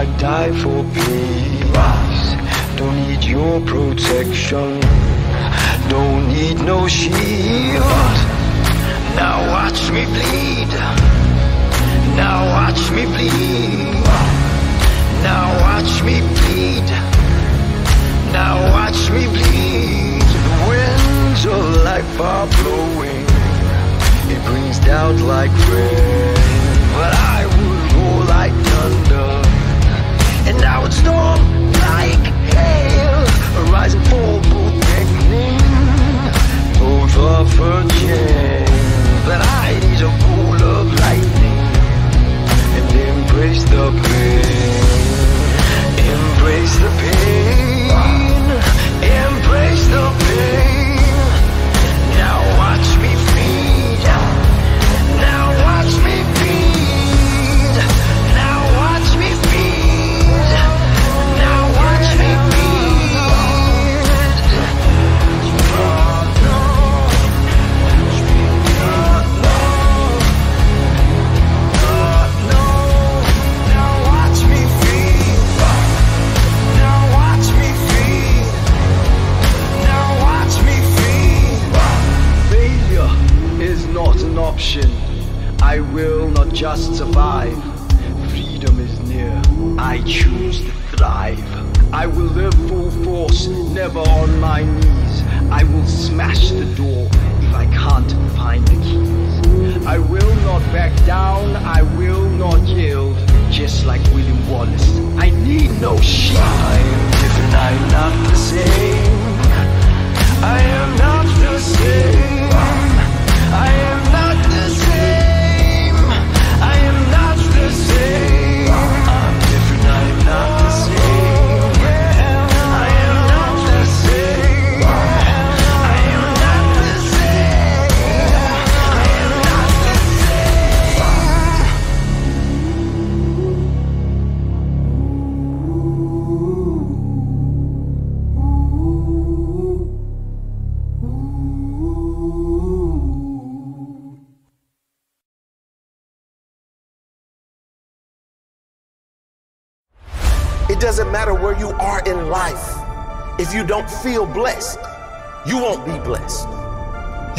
but I die for peace. Don't need your protection, don't need no shield. Now watch me bleed. Now watch me bleed. Now watch me bleed. Now watch me bleed. The winds of life are blowing. It brings doubt like rain. But I And I would storm like hail. Arise and fall, beckoning. Both offer change. But I need a bolt of lightning and embrace the pain. Embrace the pain. Embrace the pain. Doesn't matter where you are in life. If you don't feel blessed, you won't be blessed.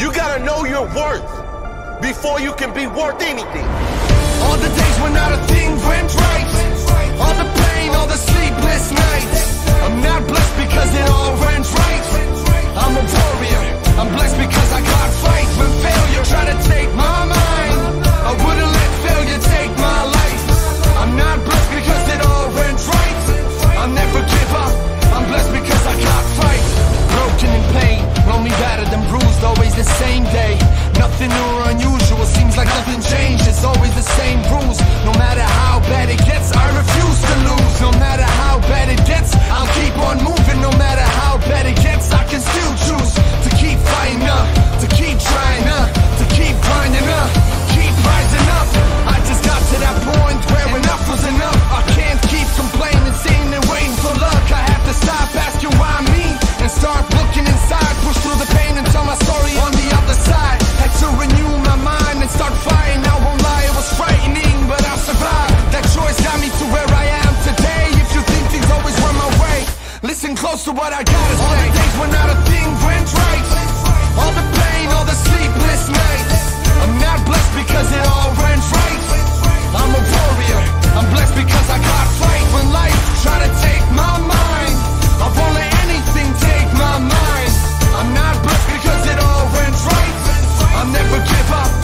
You gotta know your worth before you can be worth anything. All the days when not a thing went right. All the pain, all the sleepless nights. I'm not blessed because it all went right. I'm a warrior. I'm blessed because I got fight. When failure tried to take my mind, I wouldn't let failure take battered and bruised, always the same day. Nothing new or unusual, seems like nothing changed. It's always the same rules. No matter how bad it gets, I refuse to lose. No matter how bad it gets, I'll keep on moving. No matter how bad it gets, I can still choose to keep fighting up, to keep trying up, to keep grinding up, keep rising up. I just got to that point listen close to what I gotta say. All the days when not a thing went right. All the pain, all the sleepless nights. I'm not blessed because it all went right. I'm a warrior. I'm blessed because I got fight. When life try to take my mind, I won't let anything take my mind. I'm not blessed because it all went right. I'll never give up.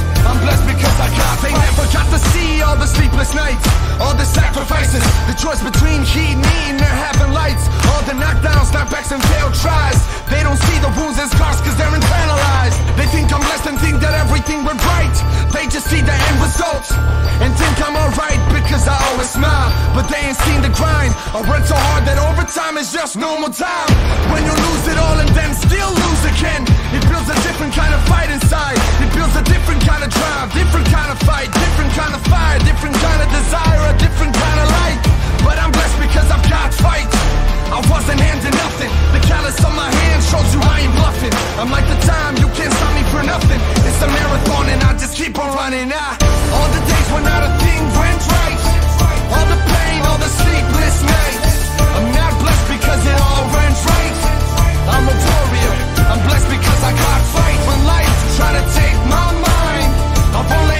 Blessed because I got They never got to see all the sleepless nights, all the sacrifices, the choice between heat and me and their having lights, all the knockdowns, knockbacks, and failed tries. They don't see the wounds and scars because they're internalized. They think I'm blessed and think that everything went right. They just see the end results and think I'm alright because I always smile. But they ain't seen the grind. I work so hard that overtime is just normal time. When you lose it all and then still lose again, builds a different kind of fight inside. It builds a different kind of drive, different kind of fight, different kind of fire, different kind of desire, a different kind of light. But I'm blessed because I've got fight. I wasn't handing nothing. The callus on my hand shows you I ain't bluffing. I'm like the time, you can't stop me for nothing. It's a marathon and I just keep on running. I, all the days when not a thing went right. All the pain, all the sleepless nights. I'm not blessed because it all went right. I'm a warrior. I'm blessed because I can't fight when life trying to take my mind. I've only.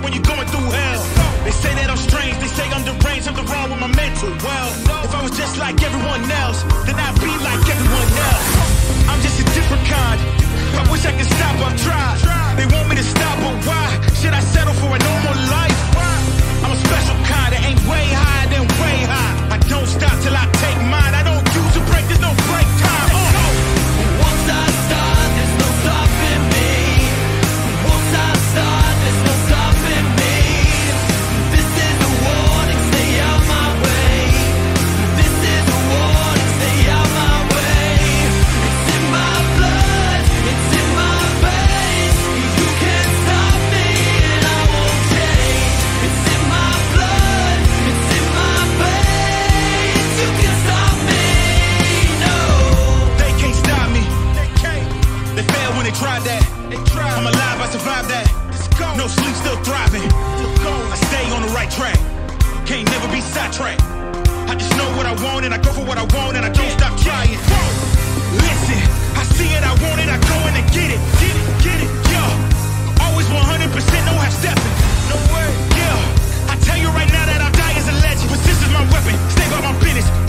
when you're going through hell. They say that I'm strange, they say I'm deranged, something wrong with my mental. Well, if I was just like everyone. Know what I want and I go for what I want and I don't stop trying. Listen, I see it, I want it, I go in and get it, get it, get it, yeah. Always 100%, no half stepping, no way, yeah. I tell you right now that I'll die as a legend. Persistence my weapon, stay by my business,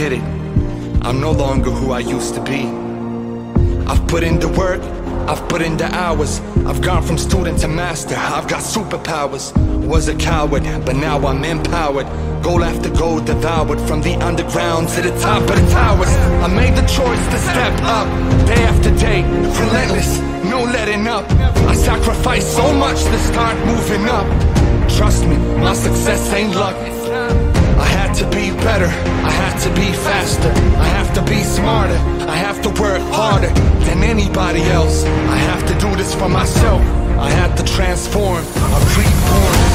it. I'm no longer who I used to be. I've put in the work, I've put in the hours. I've gone from student to master, I've got superpowers. Was a coward, but now I'm empowered. Goal after goal devoured from the underground to the top of the towers. I made the choice to step up, day after day, relentless, no letting up. I sacrificed so much to start moving up. Trust me, my success ain't luck. To be better, I have to be faster, I have to be smarter, I have to work harder than anybody else. I have to do this for myself, I have to transform, I'm reborn.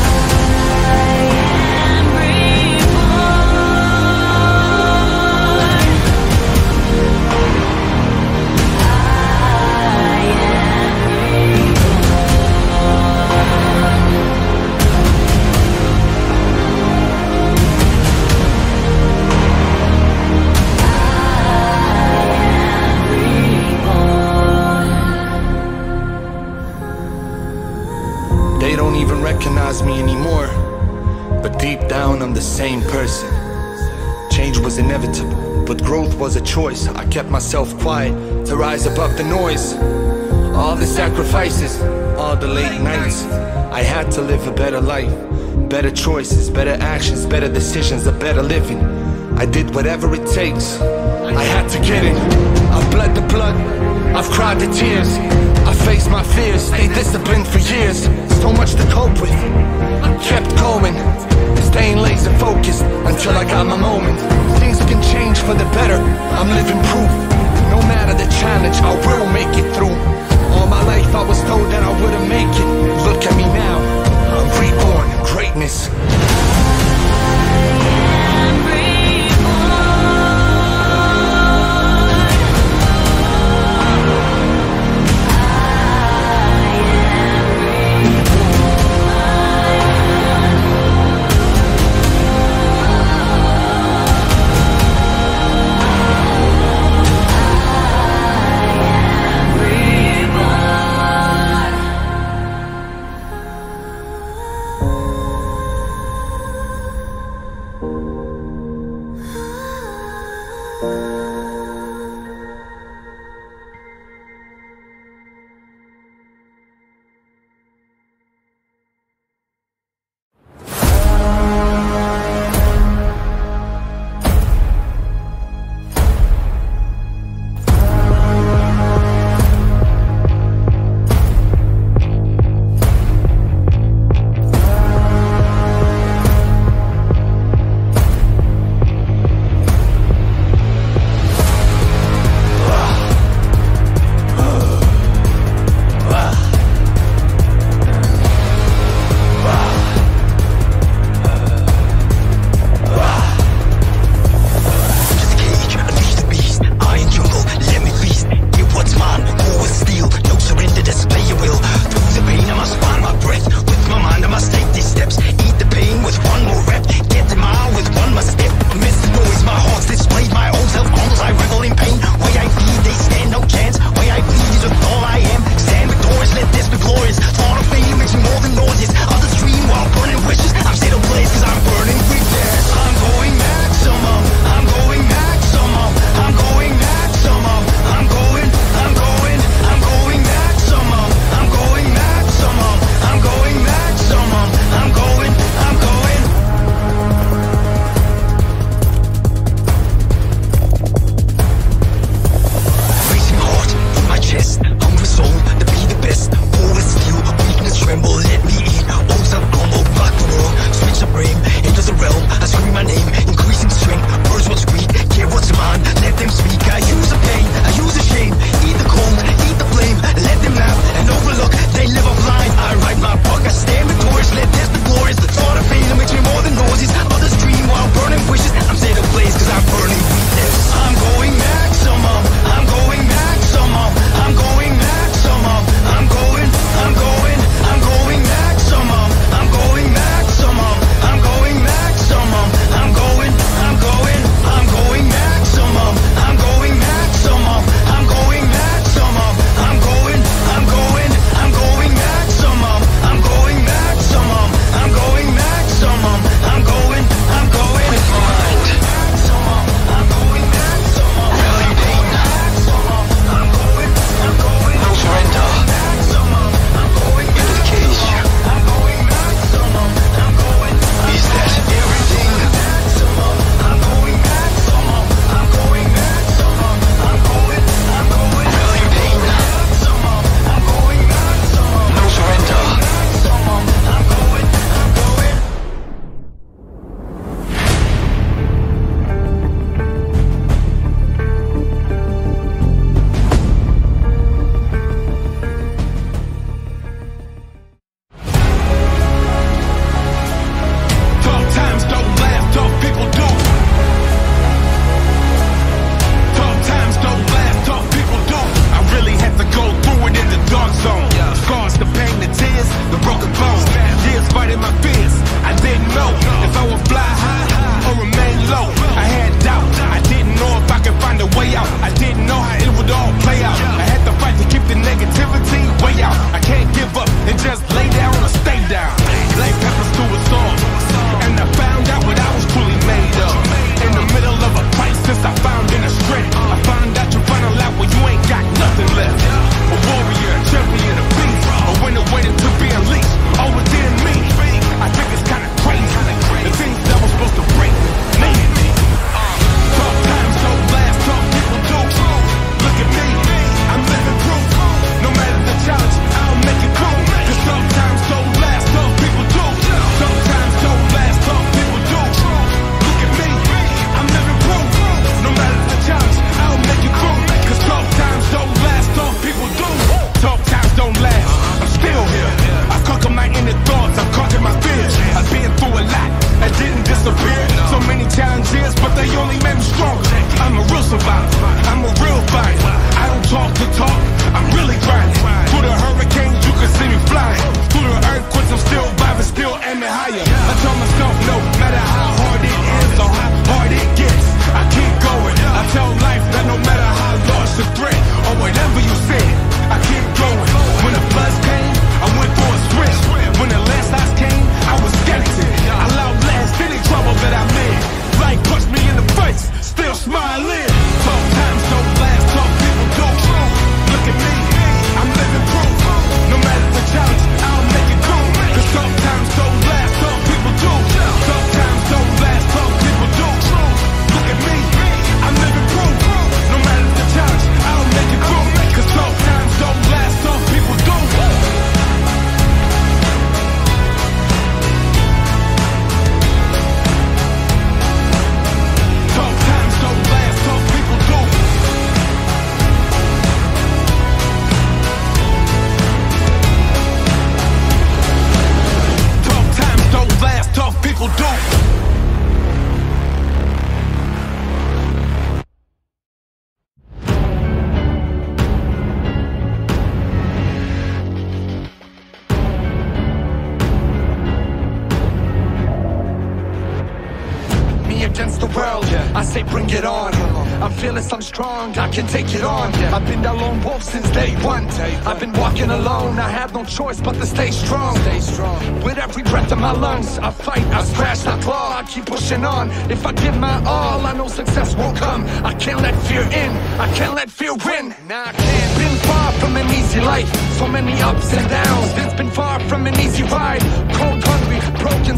Me anymore. But deep down, I'm the same person. Change was inevitable, but growth was a choice. I kept myself quiet to rise above the noise. All the sacrifices, all the late nights. I had to live a better life. Better choices, better actions, better decisions, a better living. I did whatever it takes. I had to get it. I've bled the blood, I've cried the tears. I faced my fears, stayed disciplined for years. So much to cope with. I Kept going, staying laser focused until I got my moment. Things can change for the better. I'm living can take it on. I've been that lone wolf since day one. I've been walking alone, I have no choice but to stay strong. Stay strong. With every breath in my lungs, I fight, I scratch, I claw, I keep pushing on. If I give my all, I know success will come. I can't let fear in, I can't let fear win. Nah, I can't. Been far from an easy life, so many ups and downs. It's been far from an easy ride.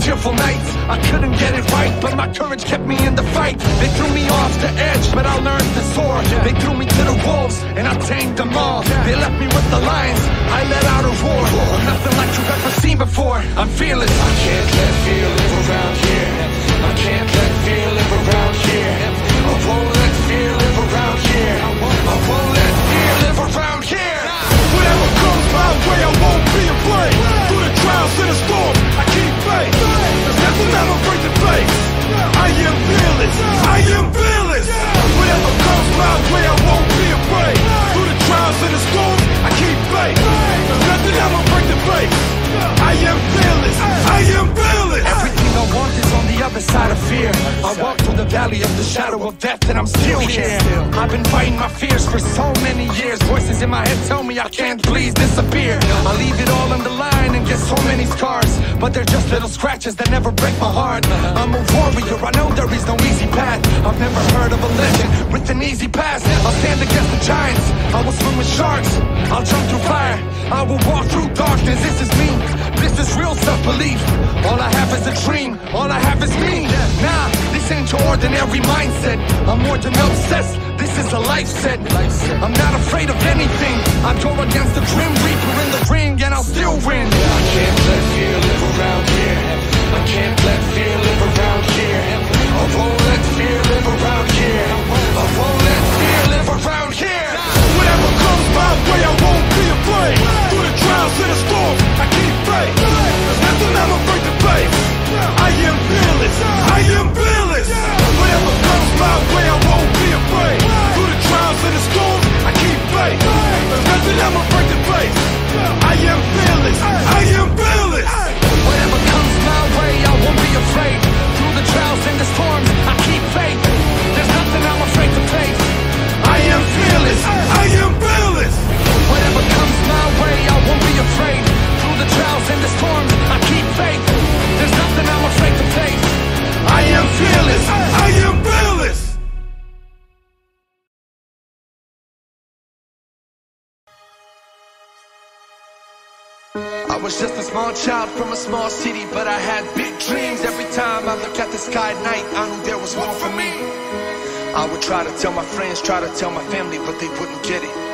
Tearful nights. I couldn't get it right, but my courage kept me in the fight. They threw me off the edge, but I learned to soar. They threw me to the wolves, and I tamed them all. They left me with the lions, I let out a roar. Nothing like you've ever seen before. I'm fearless. I can't let fear live around here. I can't let fear live around here. I won't let fear live around here. I won't let fear live around here. Whatever comes my way, I won't be afraid. Through the trials and the storm, I faith. Face. I am fearless. I am fearless. Whatever comes my way, I won't be afraid. Through the trials and the storm, I keep faith. Nothing to face. I am fearless. I am fearless. Everything I want is on the other side of fear. I walk through the valley of the shadow of death, and I'm still here. I've been fighting my fears for so many years. Voices in my head tell me I can't please disappear. I leave it all on the line and get so many scars, but they're just little scratches that never break my heart. I'm a warrior, I know there is no easy path. I've never heard of a legend with an easy past. I'll stand against the giants, I will swim with sharks, I'll jump through fire, I will walk through darkness. This is me, this is real self-belief. All I have is a dream, all I have is me. Nah, this ain't your ordinary mindset. I'm more than obsessed. This is a life set. I'm not afraid of anything. I'm go against the grim reaper in the ring, and I'll still win. I can't let fear live around here. I can't let fear live around here. I won't let fear live around here. I won't let fear live around here. Whatever comes my way, I won't be afraid. Through the trials and the storm, I am fearless. Whatever comes my way, I won't be afraid. Through the trials and the storm, I keep faith. There's nothing I'm afraid to face. I am fearless. I am fearless. Whatever comes my way, I won't be afraid. Through the trials and the storms, I keep faith. There's nothing I'm afraid to face. I am fearless. I am fearless. Whatever comes my way, I won't be afraid. Through the trials and the storms, I keep faith. I am fearless. I am fearless. I was just a small child from a small city, but I had big dreams. Every time I look at the sky at night, I knew there was more for me. I would try to tell my friends, try to tell my family, but they wouldn't get it.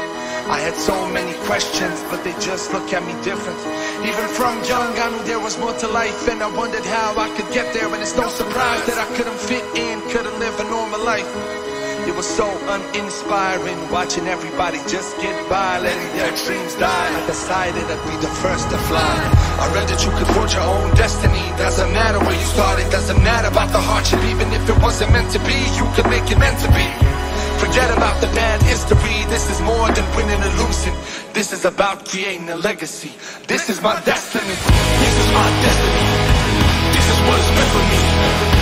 I had so many questions, but they just look at me different. Even from young, I knew there was more to life, and I wondered how I could get there. And it's no surprise that I couldn't fit in, couldn't live a normal life. It was so uninspiring watching everybody just get by, letting their dreams die. I decided I'd be the first to fly. I read that you could forge your own destiny. Doesn't matter where you started, doesn't matter about the hardship. Even if it wasn't meant to be, you could make it meant to be. Forget about the bad history. This is more than winning or losing. This is about creating a legacy. This is my destiny. This is my destiny. This is what is meant for me.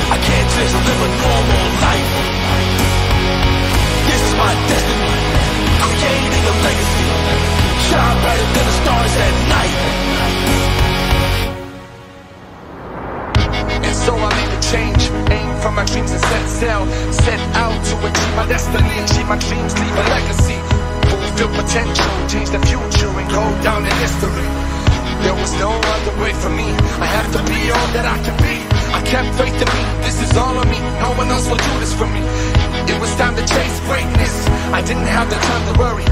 I can't just live a normal life. This is my destiny. Creating a legacy. Shine brighter than the stars at night. And so I made a change, aim for my dreams and set sail. Set out to achieve my destiny, achieve my dreams, leave a legacy. Fulfill potential, change the future and go down in history. There was no other way for me. I have to be all that I can be. I kept faith in me. This is all on me. No one else will do this for me. It was time to chase greatness. I didn't have the time to worry.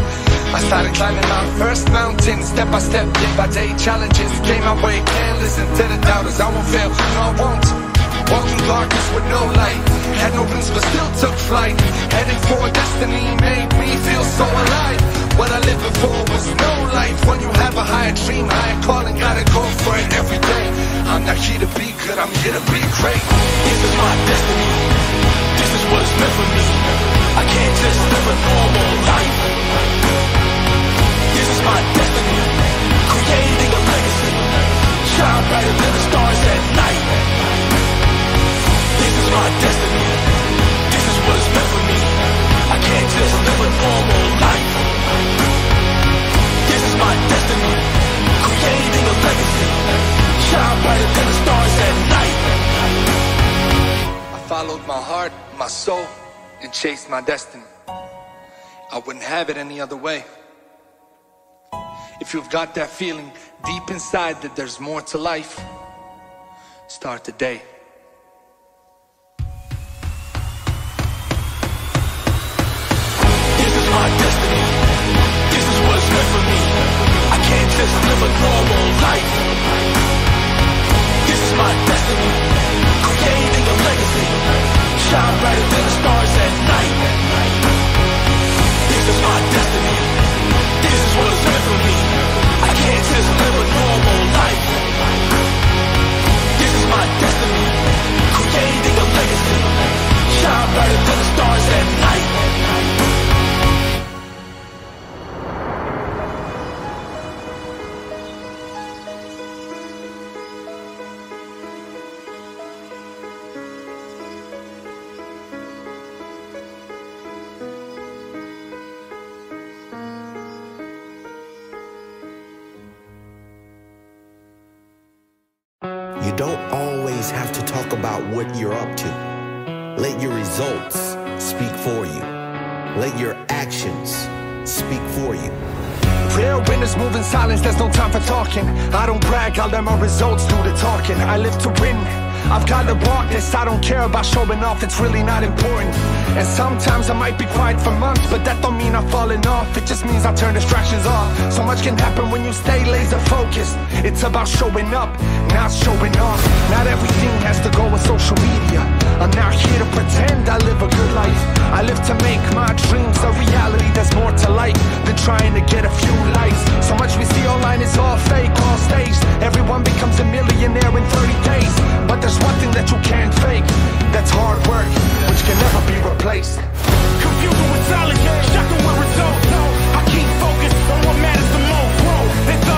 I started climbing my first mountain, step by step, day by day. Challenges came my way. Can't listen to the doubters. I won't fail. No, I won't. Walk through darkness with no light. Had no wings, but still took flight. Heading for a destiny made me feel so alive. What I lived before was no life. When you have a higher dream, higher calling, gotta go for it every day. I'm not here to be good, I'm here to be great. This is my destiny. This is what is meant for me. I can't just live a normal life. This is my destiny. my destiny. This is what is meant for me. I can't just live a normal life. This is my destiny. Creating a legacy. Shine brighter than the stars at night. I followed my heart, my soul And chased my destiny. I wouldn't have it any other way. If you've got that feeling deep inside that there's more to life, start today. chance live a normal life. This is my destiny, creating a legacy. Shine brighter than the stars at night. This is my destiny. This is what is meant for me. I can't just live a normal life. This is my destiny, creating a legacy. Shine brighter than the Don't always have to talk about what you're up to. Let your results speak for you. Let your actions speak for you. Real winners move in silence, there's no time for talking. I don't brag, I let my results do the talking. I live to win. I've got the darkness, I don't care about showing off, it's really not important. And sometimes I might be quiet for months, but that don't mean I'm falling off, it just means I turn distractions off. So much can happen when you stay laser focused. It's about showing up, not showing off. Not everything has to go with social media. I'm not here to pretend I live a good life. I live to make my dreams a reality. There's more to life than trying to get a few likes. So much we see online is all fake, all staged. Everyone becomes a millionaire in 30 days. But there's one thing that you can't fake. That's hard work, which can never be replaced. Confusion with talent, shocking with results. I keep focused on what matters the most, bro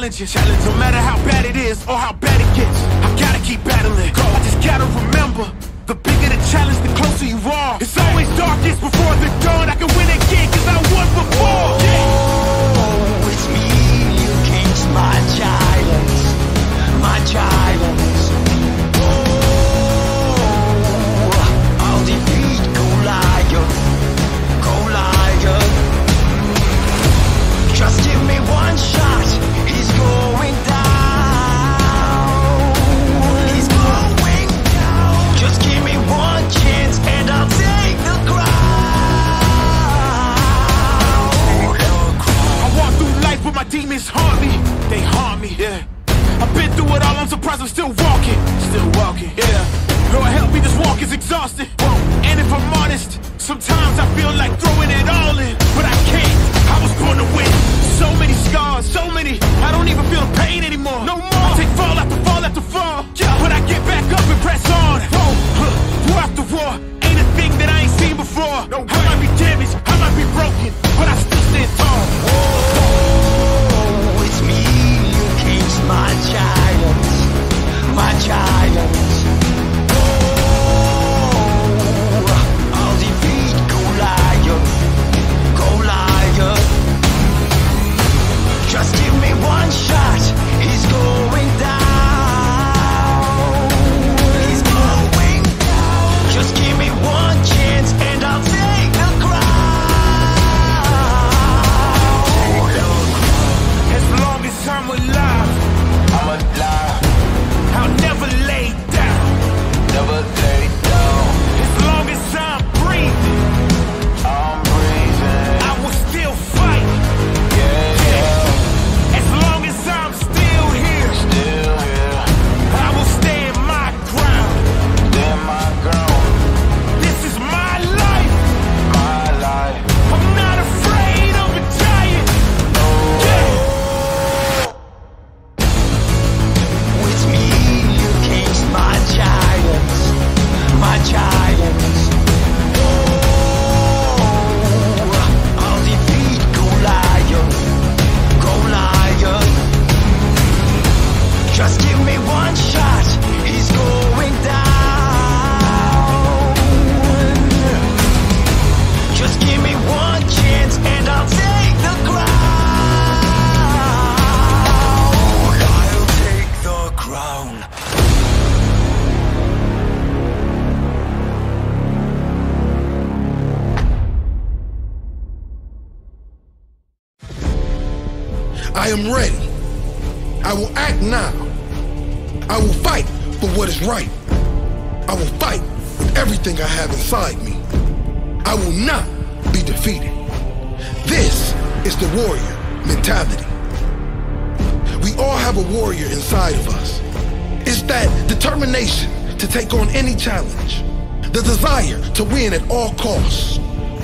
challenges. What is right. I will fight with everything I have inside me. I will not be defeated. This is the warrior mentality. We all have a warrior inside of us. It's that determination to take on any challenge, the desire to win at all costs,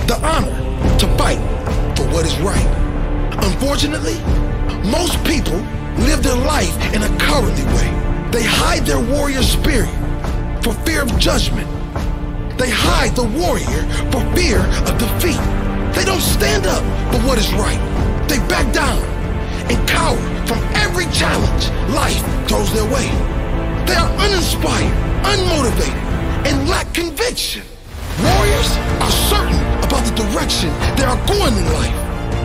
the honor to fight for what is right. Unfortunately, most people live their life in a cowardly way. They hide their warrior spirit for fear of judgment. They hide the warrior for fear of defeat. They don't stand up for what is right. They back down and cower from every challenge life throws their way. They are uninspired, unmotivated, and lack conviction. Warriors are certain about the direction they are going in life.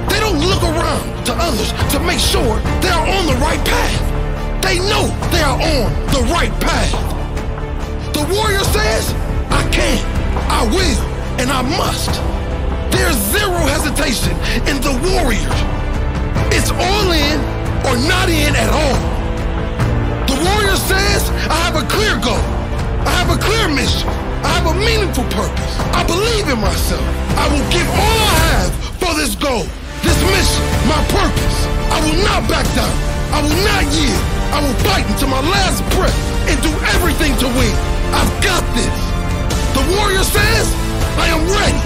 They don't look around to others to make sure they are on the right path. They know they are on the right path. The warrior says, I can, I will, and I must. There's zero hesitation in the warrior. It's all in or not in at all. The warrior says, I have a clear goal. I have a clear mission. I have a meaningful purpose. I believe in myself. I will give all I have for this goal, this mission, my purpose. I will not back down. I will not yield. I will fight until my last breath and do everything to win. I've got this. The warrior says, I am ready.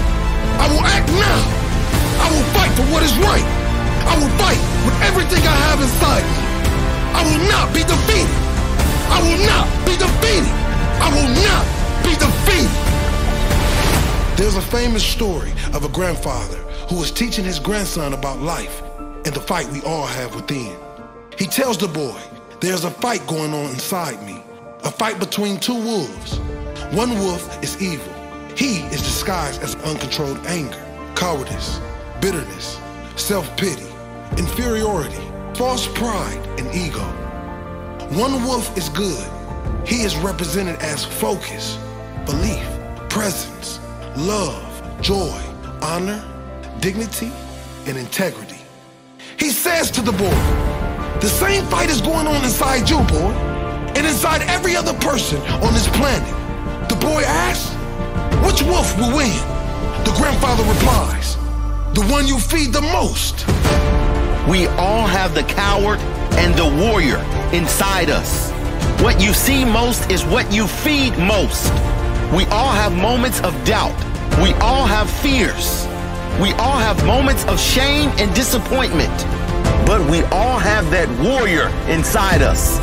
I will act now. I will fight for what is right. I will fight with everything I have inside me. I will not be defeated. I will not be defeated. I will not be defeated. There's a famous story of a grandfather who was teaching his grandson about life and the fight we all have within. He tells the boy, There's a fight going on inside me, a fight between two wolves. One wolf is evil. He is disguised as uncontrolled anger, cowardice, bitterness, self pity, inferiority, false pride, and ego. One wolf is good. He is represented as focus, belief, presence, love, joy, honor, dignity, and integrity. He says to the boy, the same fight is going on inside you, boy, and inside every other person on this planet. The boy asks, which wolf will win? The grandfather replies, the one you feed the most. We all have the coward and the warrior inside us. What you see most is what you feed most. We all have moments of doubt. We all have fears. We all have moments of shame and disappointment. But we all have that warrior inside us.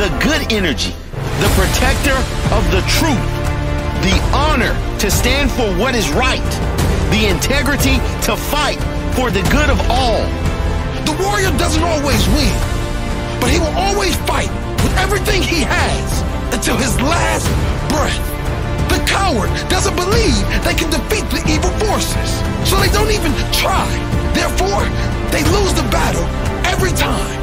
The good energy, the protector of the truth, the honor to stand for what is right, the integrity to fight for the good of all. The warrior doesn't always win, but he will always fight with everything he has until his last breath. The coward doesn't believe they can defeat the evil forces, so they don't even try. Therefore, they lose the battle every time.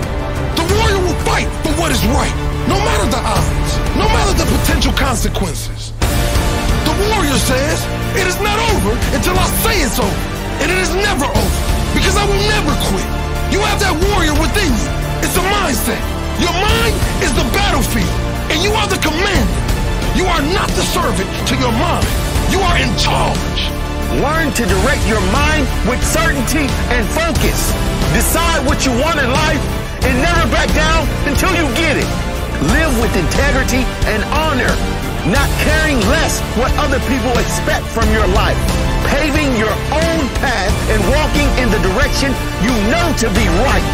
The warrior will fight for what is right, no matter the odds, no matter the potential consequences. The warrior says, it is not over until I say it's over. And it is never over, because I will never quit. You have that warrior within you. It's a mindset. Your mind is the battlefield, and you are the commander. You are not the servant to your mind. You are in charge. Learn to direct your mind with certainty and focus. Decide what you want in life and never back down until you get it. Live with integrity and honor, not caring less what other people expect from your life. Paving your own path and walking in the direction you know to be right.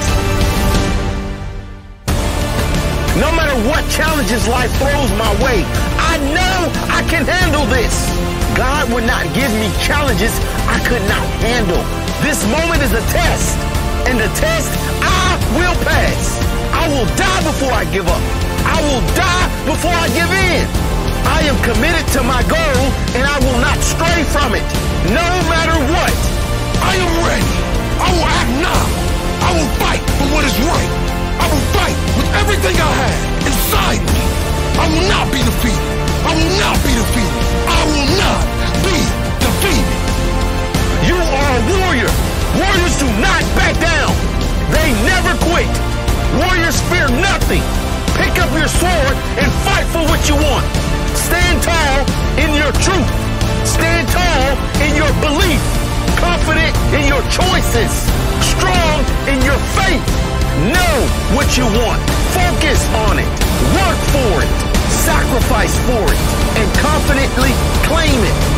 No matter what challenges life throws my way, I know I can handle this. God would not give me challenges I could not handle. This moment is a test, and the test I will pass. I will die before I give up. I will die before I give in. I am committed to my goal, and I will not stray from it, no matter what. I am ready. I will act now. I will fight for what is right. I will fight with everything I have inside me. I will not be defeated. I will not be defeated. Defeated. You are a warrior. Warriors do not back down. They never quit. Warriors fear nothing. Pick up your sword and fight for what you want. Stand tall in your truth. Stand tall in your belief. Confident in your choices. Strong in your faith. Know what you want. Focus on it. Work for it. Sacrifice for it. And confidently claim it.